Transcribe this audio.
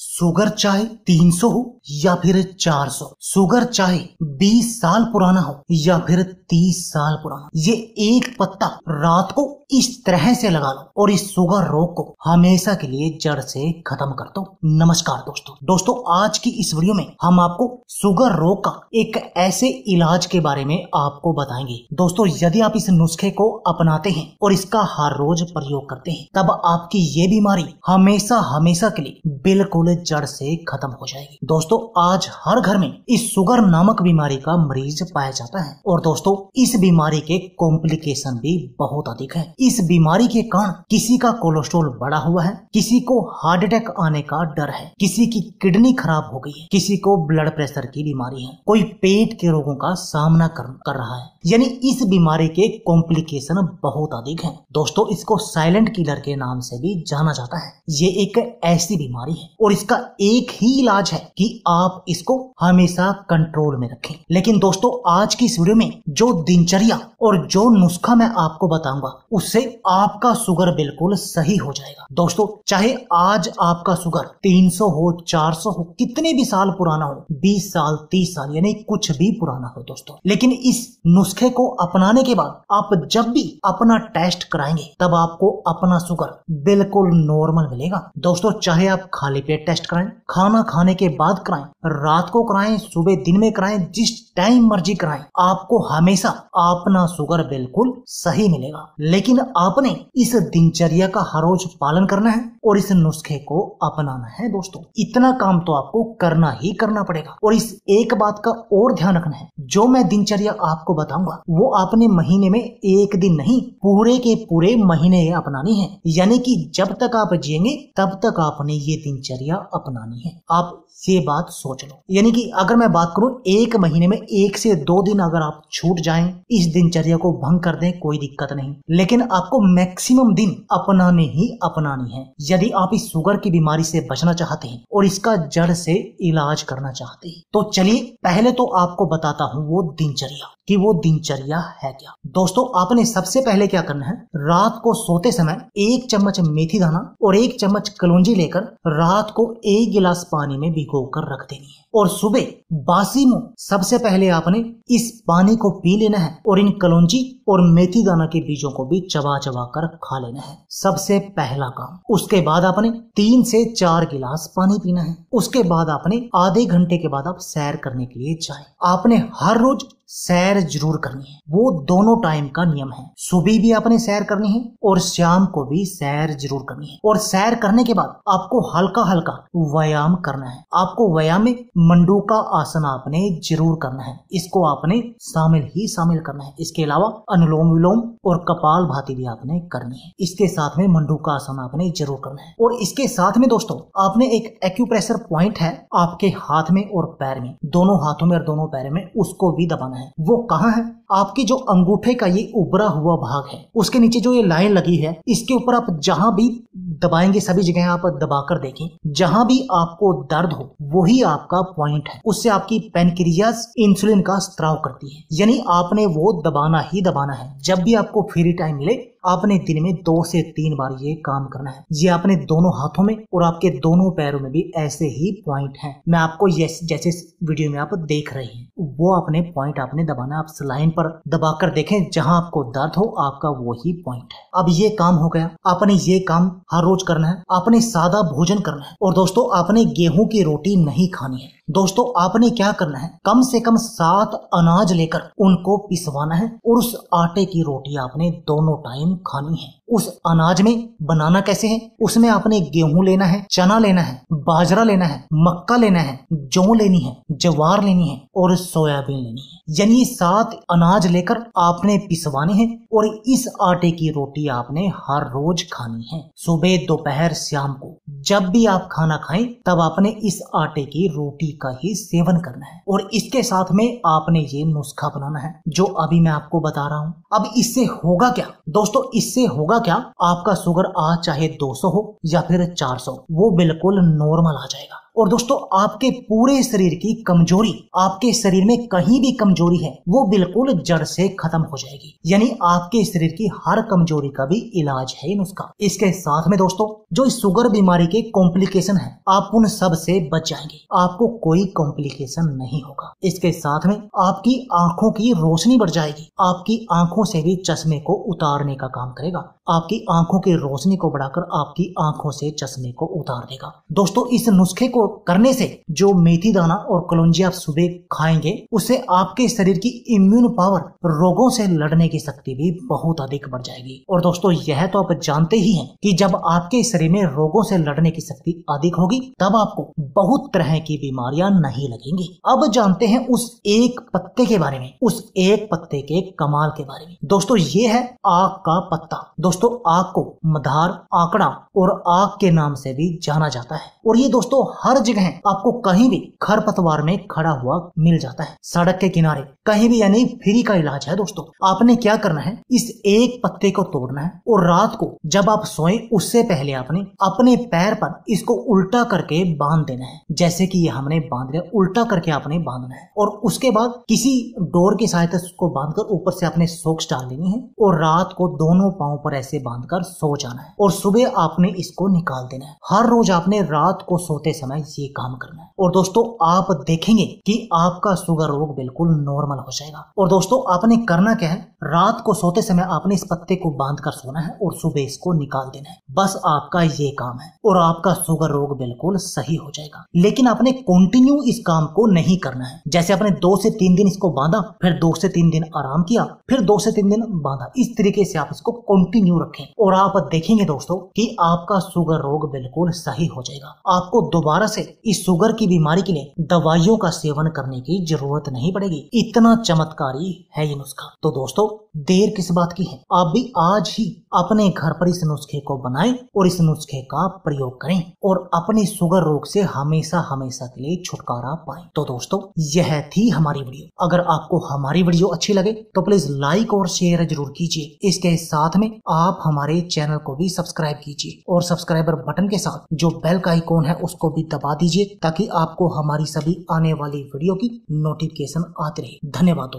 Sugar चाहे 300 हो या फिर 400 सुगर चाहे 20 साल पुराना हो या फिर 30 साल पुराना। ये एक पत्ता रात को इस तरह से लगा लो और इस शुगर रोग को हमेशा के लिए जड़ से खत्म कर दो। नमस्कार दोस्तों। दोस्तों, आज की इस वीडियो में हम आपको शुगर रोग का एक ऐसे इलाज के बारे में आपको बताएँगे। दोस्तों, यदि आप इस नुस्खे को अपनाते हैं और इसका हर रोज प्रयोग करते हैं, तब आपकी ये बीमारी हमेशा हमेशा के लिए बिल्कुल जड़ से खत्म हो जाएगी। दोस्तों, आज हर घर में इस शुगर नामक बीमारी का मरीज़ पाया जाता है। और दोस्तों, इस बीमारी के कॉम्प्लिकेशन भी बहुत अधिक है। इस बीमारी के कारण किसी का कोलेस्ट्रोल बढ़ा हुआ है किसी को हार्ट अटैक आने का डर है किसी की किडनी खराब हो गई है किसी को ब्लड प्रेशर की बीमारी है कोई पेट के रोगों का सामना कर, कर रहा है। यानी इस बीमारी के कॉम्प्लिकेशन बहुत अधिक हैं। दोस्तों इसको साइलेंट किलर के नाम से भी जाना जाता है। ये एक ऐसी बीमारी है और इसका एक ही इलाज है कि आप इसको हमेशा कंट्रोल में रखें। लेकिन दोस्तों आज की इस वीडियो में जो दिनचर्या और जो नुस्खा मैं आपको बताऊँगा उससे आपका शुगर बिल्कुल सही हो जाएगा। दोस्तों, चाहे आज आपका शुगर 300 हो 400 हो, कितने भी साल पुराना हो 20 साल 30 साल, यानी कुछ भी पुराना हो दोस्तों। लेकिन इस नुस्खे को अपनाने के बाद आप जब भी अपना टेस्ट कराएँगे, तब आपको अपना शुगर बिल्कुल नॉर्मल मिलेगा। दोस्तों, चाहे आप खाली पेट टेस्ट कराएँ, खाना खाने के बाद कराएँ, रात को कराएँ, सुबह दिन में कराएँ, जिस टाइम मर्ज़ी कराएँ, आपको हमेशा अपना शुगर बिल्कुल सही मिलेगा। लेकिन आपने इस दिनचर्या का हर रोज पालन करना है और इस नुस्खे को अपनाना है दोस्तों। इतना काम तो आपको करना ही करना पड़ेगा। और इस एक बात का और ध्यान रखना है। जो मैं दिनचर्या आपको बताऊँगा, वो आपने महीने में एक दिन नहीं, पूरे के पूरे महीने अपनानी है। यानी कि जब तक आप जिएँगे, तब तक आपने ये दिनचर्या अपनानी है। आप ये बात सोच लो। यानी कि अगर मैं बात करूँ, एक महीने में एक से दो दिन अगर आप छूट जाएँ, इस दिनचर्या को भंग कर दें, कोई दिक्कत नहीं। लेकिन आपको मैक्सिमम दिन अपनाने ही अपनानी है। यदि आप इस शुगर की बीमारी से बचना चाहते हैं और इसका जड़ से इलाज करना चाहते हैं तो चलिए, पहले तो आपको बताता हूँ वो दिनचर्या। कि वो दिनचर्या है क्या? दोस्तों, आपने सबसे पहले क्या करना है? रात को सोते समय एक चम्मच मेथी दाना और एक चम्मच कलौंजी लेकर रात को एक गिलास पानी में भिगो कर रख देनी है। और सुबह बासी मुँह, सबसे पहले आपने इस पानी को पी लेना है और इन कलौंजी और मेथी दाना के बीजों को भी चबा चबा कर खा लेना है। सबसे पहला काम, उसके बाद आपने तीन से चार गिलास पानी पीना है। उसके बाद आपने आधे घंटे के बाद आप सैर करने के लिए जाए। आपने हर रोज सैर ज़रूर करनी है। वो दोनों टाइम का नियम है। सुबह भी आपने सैर करनी है और शाम को भी सैर ज़रूर करनी है। और सैर करने के बाद आपको हल्का हल्का व्यायाम करना है। आपको व्यायाम में मंडू का आसन आपने ज़रूर करना है। इसको आपने शामिल ही शामिल करना है। इसके अलावा अनुलोम विलोम और कपाल भाती भी आपने करनी है। इसके साथ में मंडू का आसन आपने ज़रूर करना है। और इसके साथ में दोस्तों, आपने एक एक्यूप्रेशर पॉइंट है आपके हाथ में और पैर में। दोनों हाथों में और दोनों पैर में उसको भी दबाना है। वो कहाँ है? आपके जो अंगूठे का ये उभरा हुआ भाग है, उसके नीचे जो ये लाइन लगी है, इसके ऊपर आप जहाँ भी दबाएँगे सभी जगह आप दबाकर देखें। जहाँ भी आपको दर्द हो, वही आपका पॉइंट है। उससे आपकी पेनक्रियाज इंसुलिन का स्त्राव करती है। यानी आपने वो दबाना ही दबाना है। जब भी आपको फ्री टाइम मिले आपने दिन में दो से तीन बार ये काम करना है। ये आपने दोनों हाथों में और आपके दोनों पैरों में भी ऐसे ही पॉइंट हैं। मैं आपको जैसे वीडियो में आप देख रहे हैं, वो अपने पॉइंट आपने दबाना आप स्लाइन पर दबाकर देखें, जहाँ आपको दर्द हो, आपका वही पॉइंट है। अब ये काम हो गया। आपने ये काम हर रोज करना है। आपने सादा भोजन करना है। और दोस्तों, आपने गेहूँ की रोटी नहीं खानी है। दोस्तों, आपने क्या करना है? कम से कम सात अनाज लेकर उनको पिसवाना है। और उस आटे की रोटी आपने दोनों टाइम खानी है। उस अनाज में बनाना कैसे है? उसमें आपने गेहूँ लेना है, चना लेना है, बाजरा लेना है, मक्का लेना है, जौ लेनी है, जवार लेनी है और सोयाबीन लेनी है। यानी सात अनाज लेकर आपने पिसवाने हैं और इस आटे की रोटी आपने हर रोज खानी है, सुबह, दोपहर, शाम को। जब भी आप खाना खाएँ, तब आपने इस आटे की रोटी का ही सेवन करना है और इसके साथ में आपने ये नुस्खा बनाना है, जो अभी मैं आपको बता रहा हूँ। अब इससे होगा क्या? दोस्तों, इससे होगा क्या? आपका शुगर आज चाहे 200 हो या फिर 400 वो बिल्कुल नॉर्मल आ जाएगा। और दोस्तों, आपके पूरे शरीर की कमज़ोरी, आपके शरीर में कहीं भी कमज़ोरी है, वो बिल्कुल जड़ से खत्म हो जाएगी। यानी आपके शरीर की हर कमज़ोरी का भी इलाज है नुस्खा इसके साथ में दोस्तों, जो इस शुगर बीमारी के कॉम्प्लिकेशन है, आप उन सबसे बच जाएँगे। आपको कोई कॉम्प्लिकेशन नहीं होगा। इसके साथ में आपकी आँखों की रोशनी बढ़ जाएगी। आपकी आँखों से भी चश्मे को उतारने का काम करेगा। आपकी आँखों की रोशनी को बढ़ाकर आपकी आँखों से चश्मे को उतार देगा। दोस्तों, इस नुस्खे को करने से जो मेथी दाना और कलौजी आप सुबह खाएँगे, उससे आपके शरीर की इम्यून पावर रोगों से लड़ने की शक्ति भी बहुत अधिक बढ़ जाएगी। और दोस्तों, यह तो आप जानते ही हैं कि जब आपके शरीर में रोगों से लड़ने की शक्ति अधिक होगी, तब आपको बहुत तरह की बीमारियाँ नहीं लगेंगी। अब जानते हैं उस एक पत्ते के बारे में, उस एक पत्ते के कमाल के बारे में। दोस्तों, ये है आग का पत्ता। दोस्तों, आग को मधार, आंकड़ा और आग के नाम से भी जाना जाता है। और ये दोस्तों हर जगह आपको कहीं भी खरपतवार में खड़ा हुआ मिल जाता है, सड़क के किनारे। कहीं भी यानी फ्री का इलाज है दोस्तों। आपने क्या करना है? इस एक पत्ते को तोड़ना है और रात को जब आप सोए, उससे पहले आपने अपने पैर पर इसको उल्टा करके बाँध देना है। जैसे कि हमने बाँध लिया उल्टा करके आपने बांधना है। और उसके बाद किसी डोर की सहायता उसको बांधकर ऊपर से आपने सोक्स डाल देनी है और रात को दोनों पाओ पर ऐसे बांधकर सो जाना है। और सुबह आपने इसको निकाल देना है। हर रोज आपने रात को सोते समय ये काम करना है। और दोस्तों, आप देखेंगे कि आपका शुगर रोग बिल्कुल नॉर्मल हो जाएगा। और दोस्तों, आपने करना क्या है? रात को सोते समय आपने इस पत्ते को बाँध कर सोना है और सुबह इसको निकाल देना है। बस आपका ये काम है और आपका शुगर रोग बिल्कुल सही हो जाएगा। लेकिन आपने कंटिन्यू इस काम को नहीं करना है। जैसे आपने दो से तीन दिन इसको बांधा, फिर दो से तीन दिन आराम किया, फिर दो से तीन दिन बांधा। इस तरीके से आप इसको कंटिन्यू रखें। और आप देखेंगे दोस्तों कि आपका शुगर रोग बिल्कुल सही हो जाएगा। आपको दोबारा से इस शुगर की बीमारी के लिए दवाइयों का सेवन करने की ज़रूरत नहीं पड़ेगी। इतना चमत्कारी है ये नुस्खा। तो दोस्तों, देर किस बात की है? आप भी आज ही अपने घर पर इस नुस्खे को बनाएँ और इस नुस्खे का प्रयोग करें और अपने शुगर रोग से हमेशा हमेशा के लिए छुटकारा पाएँ। तो दोस्तों, यह थी हमारी वीडियो। अगर आपको हमारी वीडियो अच्छी लगे तो प्लीज़ लाइक और शेयर ज़रूर कीजिए। इसके साथ में आप हमारे चैनल को भी सब्सक्राइब कीजिए और सब्सक्राइबर बटन के साथ जो बेल का आइकॉन है, उसको भी दबा दीजिए ताकि आपको हमारी सभी आने वाली वीडियो की नोटिफिकेशन आती रहे। धन्यवाद